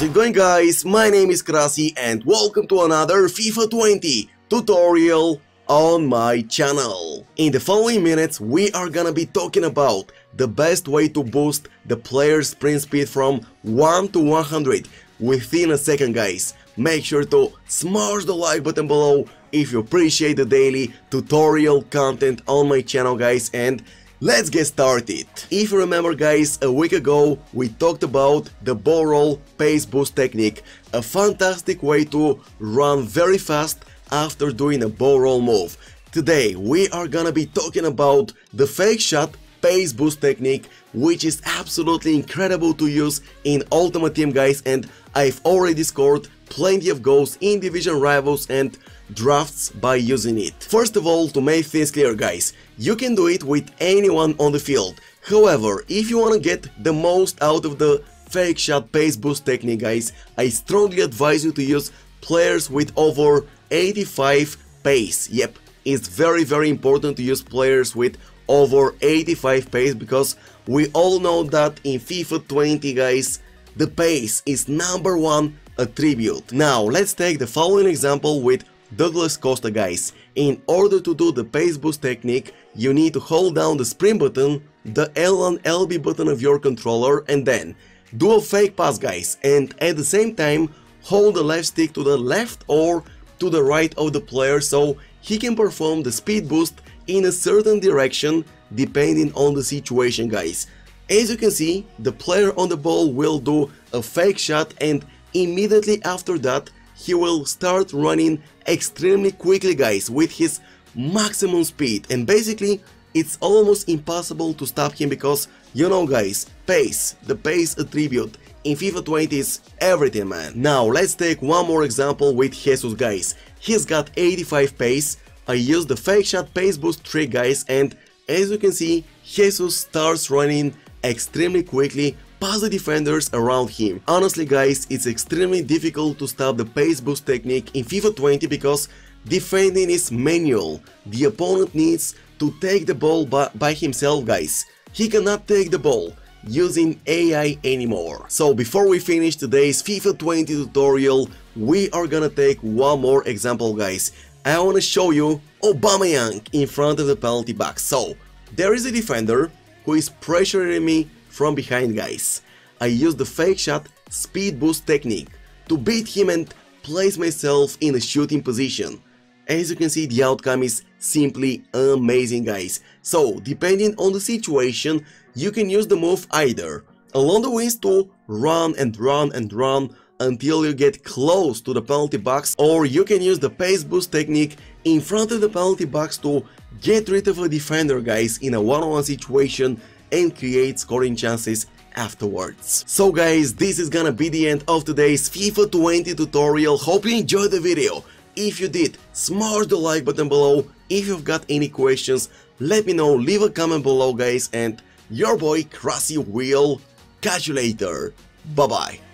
How's it going guys? My name is Krasi and welcome to another FIFA 20 tutorial on my channel. In the following minutes we are gonna be talking about the best way to boost the player's sprint speed from 1 to 100 within a second guys. Make sure to smash the like button below if you appreciate the daily tutorial content on my channel guys and Let's get started. If you remember guys, a week ago we talked about the ball roll pace boost technique, a fantastic way to run very fast after doing a ball roll move. Today we are gonna be talking about the fake shot pace boost technique which is absolutely incredible to use in Ultimate Team guys and I've already scored plenty of goals in division rivals and drafts by using it. First of all, to make things clear guys, you can do it with anyone on the field. However, if you wanna get the most out of the fake shot pace boost technique guys, I strongly advise you to use players with over 85 pace. Yep, it's very very important to use players with over 85 pace because we all know that in FIFA 20 guys, the pace is number one attribute. Now let's take the following example with Douglas Costa guys. In order to do the pace boost technique, you need to hold down the sprint button, the L and LB button of your controller and then do a fake pass guys and at the same time hold the left stick to the left or to the right of the player so he can perform the speed boost in a certain direction depending on the situation guys. As you can see, the player on the ball will do a fake shot and immediately after that he will start running extremely quickly guys with his maximum speed and basically it's almost impossible to stop him because you know guys, pace, the pace attribute in FIFA 20 is everything man. Now let's take one more example with Jesus guys. He's got 85 pace, I use the fake shot pace boost trick guys and as you can see Jesus starts running extremely quickly past the defenders around him. Honestly guys, it's extremely difficult to stop the pace boost technique in FIFA 20 because defending is manual. The opponent needs to take the ball by, by himself guys. He cannot take the ball using AI anymore. So before we finish today's FIFA 20 tutorial, we are gonna take one more example guys. I wanna show you Aubameyang in front of the penalty box. So there is a defender who is pressuring me from behind guys. I use the fake shot speed boost technique to beat him and place myself in a shooting position. As you can see the outcome is simply amazing guys. So depending on the situation you can use the move either along the wings to run and run and run until you get close to the penalty box or you can use the pace boost technique in front of the penalty box to get rid of a defender guys in a one-on-one -on -one situation and create scoring chances afterwards. So guys, this is gonna be the end of today's FIFA 20 tutorial. Hope you enjoyed the video. If you did, smash the like button below. If you've got any questions, let me know, leave a comment below guys and your boy Krasi will catch you later. Bye bye.